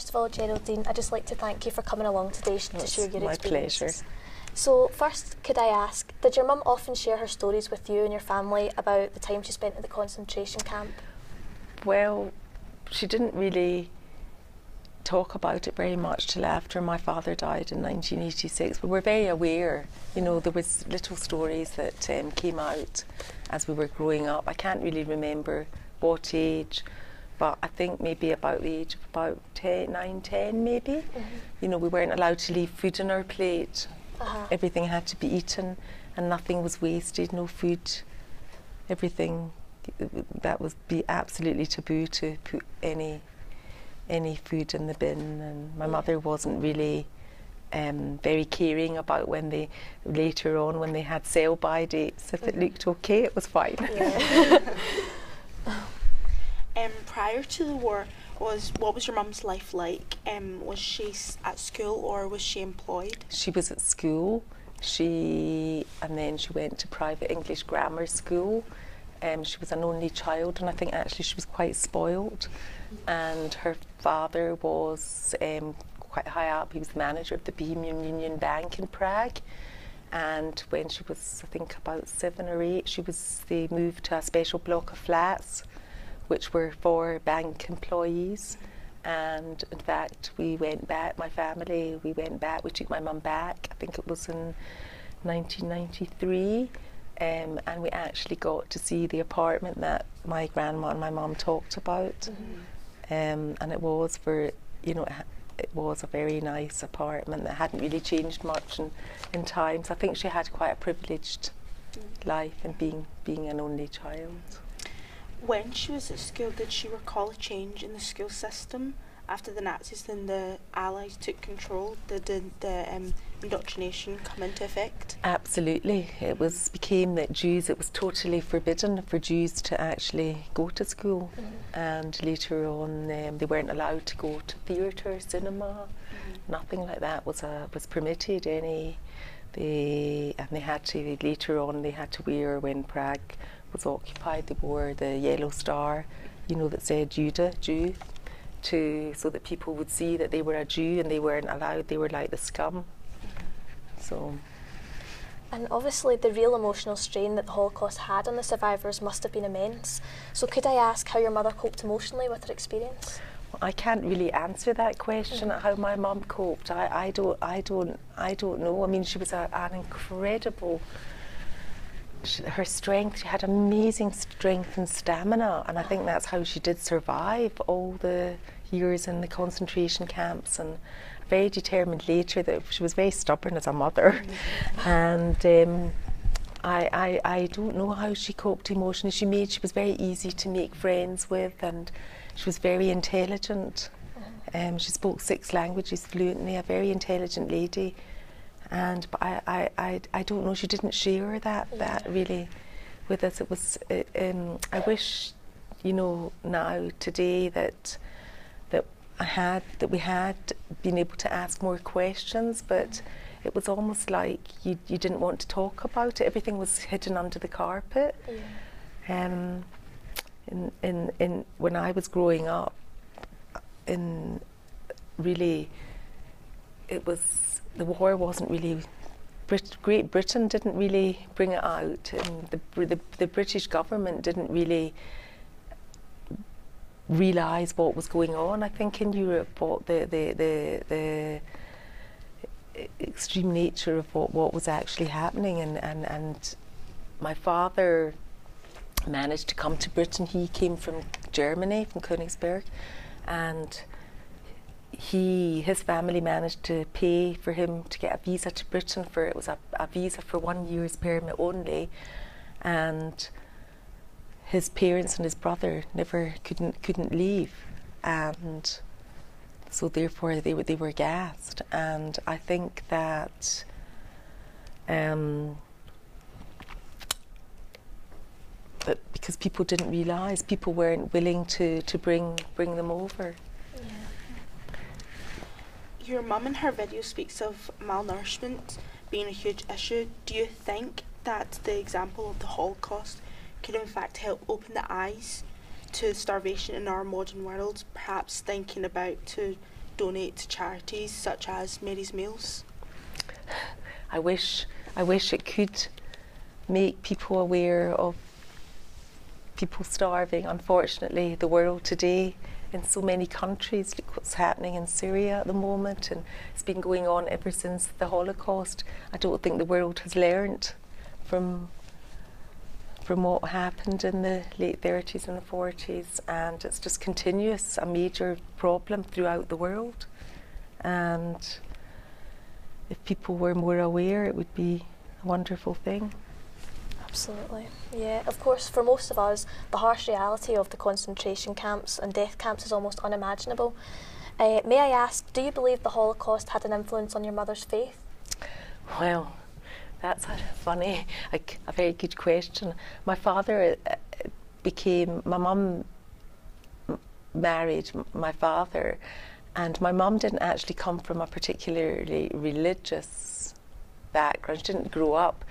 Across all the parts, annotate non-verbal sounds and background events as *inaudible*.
first of all, Geraldine, I'd just like to thank you for coming along today sh- to share your my experiences. pleasure. So, first, could I ask, did your mum often share her stories with you and your family about the time she spent at the concentration camp? Well, she didn't really talk about it very much till after my father died in 1986. We were very aware, you know, there was little stories that um, came out as we were growing up. I can't really remember what age, but I think maybe about the age of about 10, 9, 10 maybe. You know, we weren't allowed to leave food on our plate. Uh-huh. Everything had to be eaten and nothing was wasted, no food, everything that was be absolutely taboo to put any any food in the bin and my Yeah. mother wasn't really um, very caring about when they later on when they had sell by dates if it Mhm. looked okay it was fine Yeah. *laughs* Prior to the war, was what was your mum's life like? Um, was she at school or was she employed? she was at school. She and then she went to private english grammar school. Um, she was an only child and i think actually she was quite spoiled and her father was um, quite high up. He was the manager of the bohemian union bank in prague. And when she was i think about seven or eight she was they moved to a special block of flats which were for bank employees and in fact we went back my family we went back we took my mum back i think it was in 1993 um, and we actually got to see the apartment that my grandma and my mum talked about. Um, and it was for you know it, it was a very nice apartment that hadn't really changed much in, in time so i think she had quite a privileged life and being being an only child When she was at school, did she recall a change in the school system after the Nazis and the Allies took control? Did the, the um, indoctrination come into effect? Absolutely. It was became that Jews it was totally forbidden for Jews to actually go to school and later on um, they weren't allowed to go to theatre, cinema, nothing like that was uh, was permitted any they and they had to later on they had to wear when Prague was occupied they wore the yellow star you know that said Judah Jew to so that people would see that they were a Jew and they weren't allowed they were like the scum so And obviously, the real emotional strain that the Holocaust had on the survivors must have been immense. So, could I ask how your mother coped emotionally with her experience? I can't really answer that question mm-hmm. how my mum coped. I, I don't I don't I don't know. I mean she was a, an incredible her strength, she had amazing strength and stamina and I think that's how she did survive all the years in the concentration camps and very determined later that she was very stubborn as a mother and um, I, I, I don't know how she coped emotionally. She made she was very easy to make friends with, and she was very intelligent. Um, she spoke six languages fluently. A very intelligent lady, and but I, I, I, I don't know. She didn't share that that really with us. It was. Uh, um, I wish, you know, now today that that I had that we had been able to ask more questions, but it was almost like you you didn't want to talk about it. Everything was hidden under the carpet. Um, in in in when I was growing up, in really, it was the war wasn't really. Brit- Great Britain didn't really bring it out, and the, the the British government didn't really realise what was going on. I think in Europe, what the the the, the extreme nature of what, what was actually happening, and, and and my father managed to come to Britain. He came from Germany, from Königsberg, and he his family managed to pay for him to get a visa to Britain for it was a, a visa for one year's permit only, and his parents and his brother never couldn't couldn't leave, and so therefore they were they were gassed, and I think that. Um, because people didn't realise, people weren't willing to, to bring bring them over. Your mum in her video speaks of malnourishment being a huge issue. Do you think that the example of the Holocaust could in fact help open the eyes to starvation in our modern world, perhaps thinking about to donate to charities such as Mary's Meals? I wish I wish it could make people aware of people starving. Unfortunately, the world today in so many countries, look what's happening in Syria at the moment, and it's been going on ever since the Holocaust. I don't think the world has learnt from from what happened in the late 30s and the 40s, and it's just continuous, a major problem throughout the world. And if people were more aware, it would be a wonderful thing. Absolutely. Yeah, of course, for most of us, the harsh reality of the concentration camps and death camps is almost unimaginable. Uh, may I ask, do you believe the Holocaust had an influence on your mother's faith? Well, that's a funny, a, a very good question. My father uh, became, my mum married my father, and my mum didn't actually come from a particularly religious background. She didn't grow up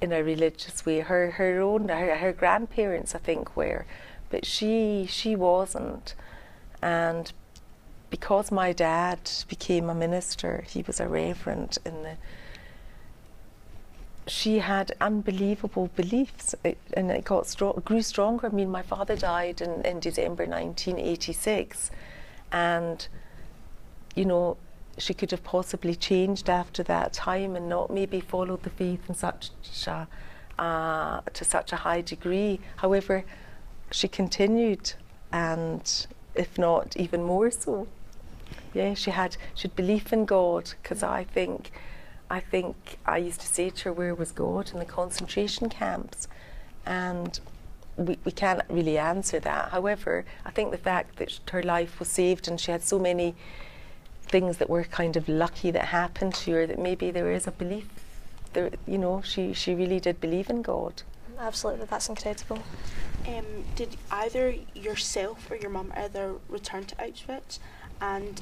in a religious way. Her her own her, her grandparents I think were, but she she wasn't, and because my dad became a minister, he was a reverend in the. She had unbelievable beliefs, it, and it got strong, grew stronger. I mean, my father died in, in December 1986, and you know, she could have possibly changed after that time and not maybe followed the faith in such a, uh, to such a high degree. However, she continued, and if not even more so. Yeah, she had she had belief in God because I think, I think I used to say to her, "Where was God in the concentration camps?" And we, we can't really answer that. However, I think the fact that her life was saved and she had so many things that were kind of lucky that happened to her that maybe there is a belief there you know she she really did believe in god Absolutely, that's incredible. Um, did either yourself or your mum ever return to Auschwitz? And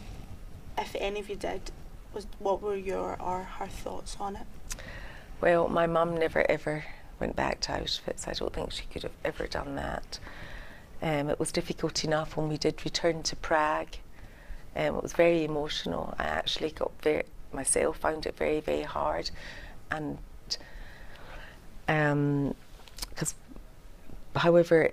if any of you did, was what were your or her thoughts on it? well my mum never ever went back to auschwitz i don't think she could have ever done that um, it was difficult enough when we did return to prague um, it was very emotional. I actually got very myself found it very very hard, and because um, however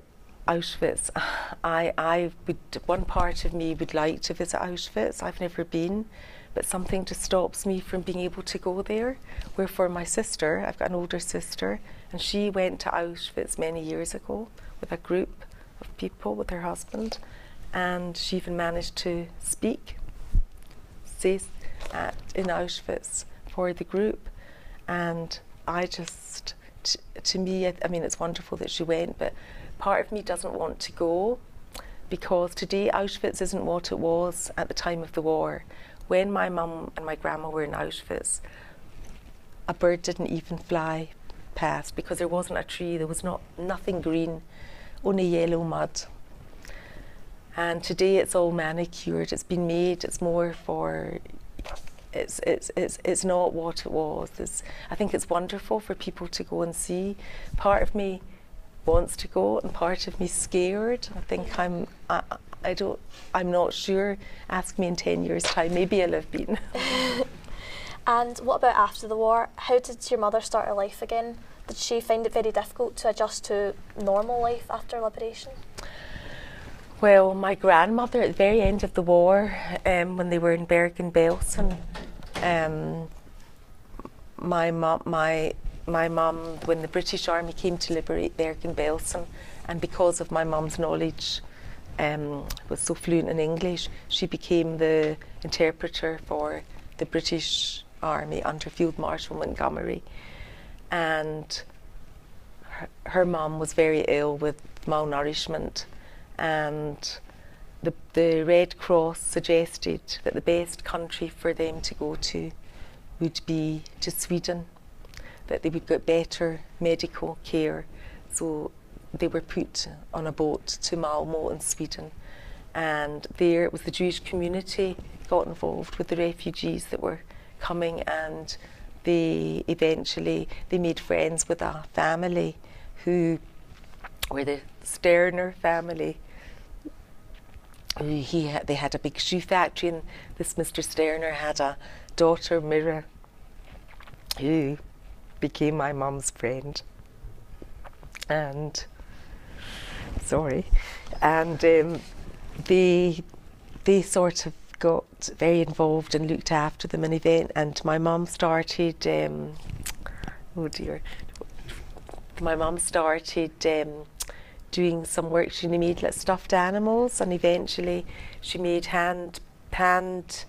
Auschwitz, *sighs* I I would one part of me would like to visit Auschwitz. I've never been, but something just stops me from being able to go there. Where for my sister, I've got an older sister, and she went to Auschwitz many years ago with a group of people with her husband and she even managed to speak, at, in Auschwitz for the group. And I just, t- to me, I, I mean, it's wonderful that she went, but part of me doesn't want to go because today Auschwitz isn't what it was at the time of the war. When my mum and my grandma were in Auschwitz, a bird didn't even fly past because there wasn't a tree, there was not nothing green, only yellow mud. And today it's all manicured. It's been made. It's more for. It's it's it's it's not what it was. It's, I think it's wonderful for people to go and see. Part of me wants to go, and part of me scared. I think I'm. I, I don't. I'm not sure. Ask me in ten years' time. Maybe I'll have been. *laughs* and what about after the war? How did your mother start her life again? Did she find it very difficult to adjust to normal life after liberation? Well, my grandmother at the very end of the war, um, when they were in Bergen-Belsen, um, my mom, my my mum, when the British Army came to liberate Bergen-Belsen, and because of my mum's knowledge, um, was so fluent in English, she became the interpreter for the British Army under Field Marshal Montgomery, and her, her mum was very ill with malnourishment and the, the Red Cross suggested that the best country for them to go to would be to Sweden, that they would get better medical care. So they were put on a boat to Malmo in Sweden, and there it was the Jewish community got involved with the refugees that were coming, and they eventually they made friends with a family who were the Sterner family he they had a big shoe factory, and this Mr. Sterner had a daughter, Mira, who became my mum's friend. And sorry, and um, they they sort of got very involved and looked after them in event. And my mum started. Um, oh dear, my mum started. Um, doing some work. She made like stuffed animals, and eventually she made hand hand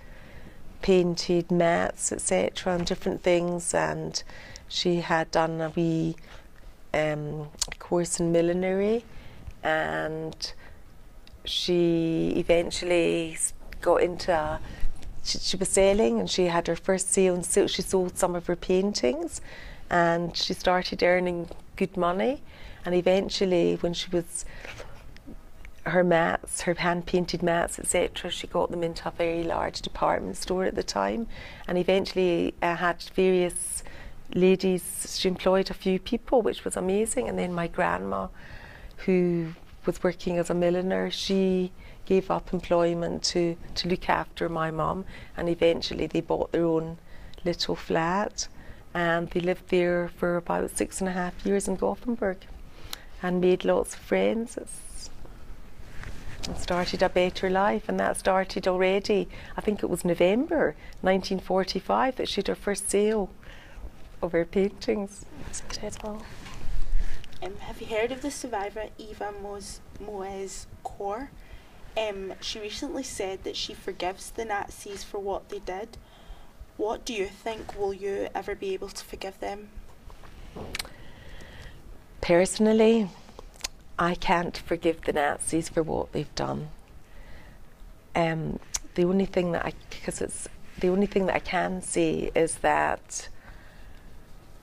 painted mats, etc., and different things. And she had done a wee um, course in millinery, and she eventually got into. A, she, she was selling, and she had her first sale, and so she sold some of her paintings, and she started earning good money and eventually, when she was her mats, her hand painted mats, etc., she got them into a very large department store at the time. And eventually, had various ladies, she employed a few people, which was amazing. And then my grandma, who was working as a milliner, she gave up employment to, to look after my mum. And eventually, they bought their own little flat. And they lived there for about six and a half years in Gothenburg and made lots of friends. It's, and started a better life, and that started already. I think it was November 1945 that she had her first sale of her paintings. That's incredible. Um, have you heard of the survivor Eva Mozes, Mozes Kor? Um, she recently said that she forgives the Nazis for what they did. What do you think? Will you ever be able to forgive them? Personally, I can't forgive the Nazis for what they've done. Um, the only thing that I, because it's the only thing that I can say is that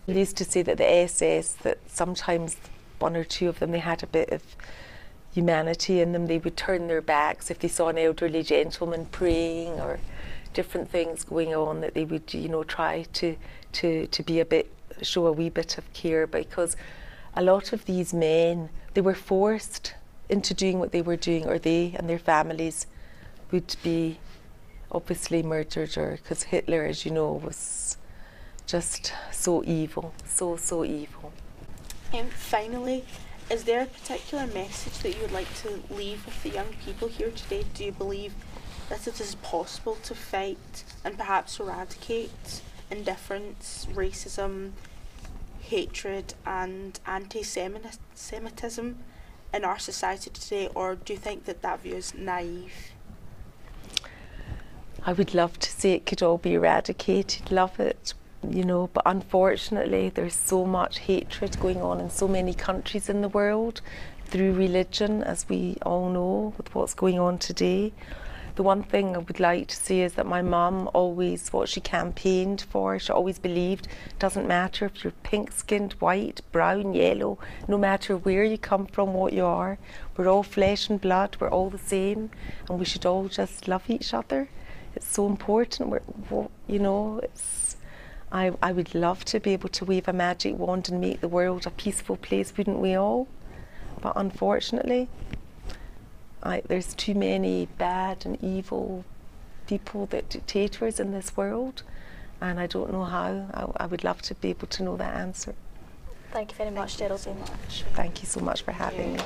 I used to say that the SS, that sometimes one or two of them, they had a bit of humanity in them. They would turn their backs if they saw an elderly gentleman praying or different things going on. That they would, you know, try to to to be a bit, show a wee bit of care because a lot of these men, they were forced into doing what they were doing, or they and their families would be obviously murdered, or because Hitler, as you know, was just so evil, so, so evil. And finally, is there a particular message that you would like to leave with the young people here today? Do you believe that it is possible to fight and perhaps eradicate indifference, racism, hatred and anti Semitism in our society today, or do you think that that view is naive? I would love to see it could all be eradicated, love it, you know, but unfortunately, there's so much hatred going on in so many countries in the world through religion, as we all know with what's going on today the one thing I would like to see is that my mum always, what she campaigned for, she always believed, doesn't matter if you're pink skinned, white, brown, yellow, no matter where you come from, what you are, we're all flesh and blood, we're all the same, and we should all just love each other. It's so important. We're, you know, it's. I, I would love to be able to wave a magic wand and make the world a peaceful place, wouldn't we all? But unfortunately, I, there's too many bad and evil people that dictators in this world, and I don't know how. I, I would love to be able to know that answer. Thank you very much, Geraldine. Thank you so much for having me.